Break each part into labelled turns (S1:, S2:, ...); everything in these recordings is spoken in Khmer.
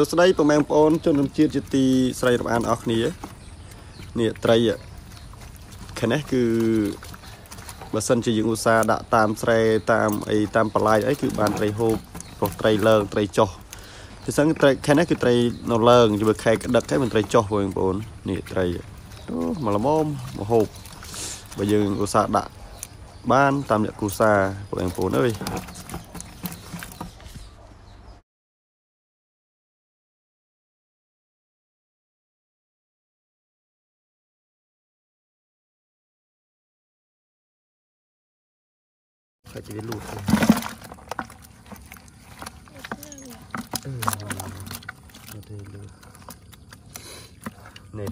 S1: សួស្តីពុកម៉ែបងប្អូនជនរួមជាតិជាទីស្រីរាប់អានអស់គ្នានេះត្រីខាងនេះគឺបើសិនជាយើងឧស្សាហ៍ដាក់តាមស្រែតាមអីតាមបន្លាយអីគឺបានត្រីហូបព្រោះត្រីលើងត្រីចុះទីសឹងត្រីខាងនេះគឺត្រីនៅលើងជាមួយខែក្តឹកហើយមិនត្រីចុះបងប្អូននេះត្រីអូមកល្មមមកហូបបើយើងឧស្សាហ៍ដាក់បានតាមអ្នកគ្រួសារបងប្អូនអើយ 快捷的路口嗯对对对那。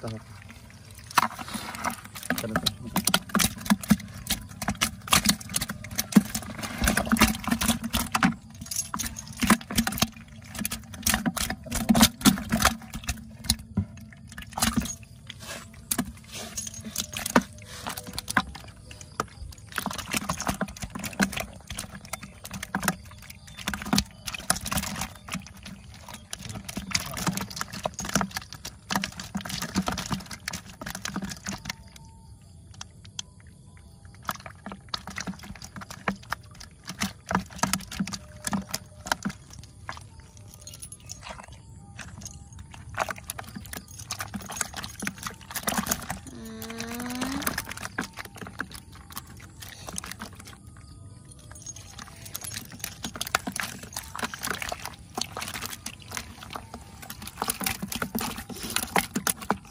S1: 等。会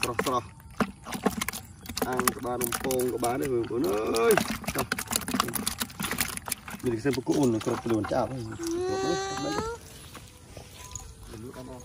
S1: ស្រស់ស្រស់អាំងក្បាលនំពងក៏បានដែរបងប្អូនអើយចុះមានខ្សែប្រគួនគ្រប់ខ្លួនចាប់ហើយគ្រប់នេះមិនលូតអត់